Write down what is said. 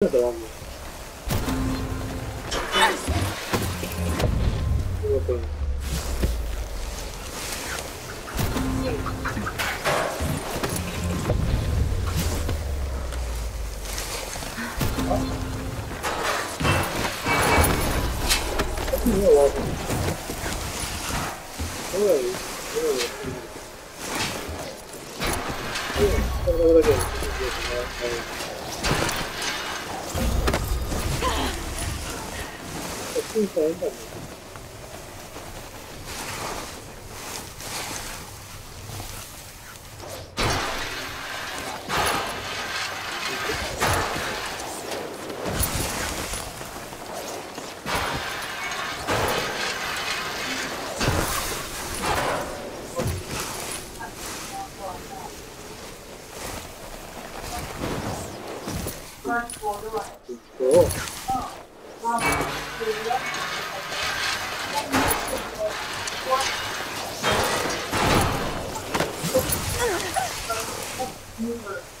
Недавно. Вот он. Ну ладно. Давай, давай. Тогда вроде. De. Oo. Uber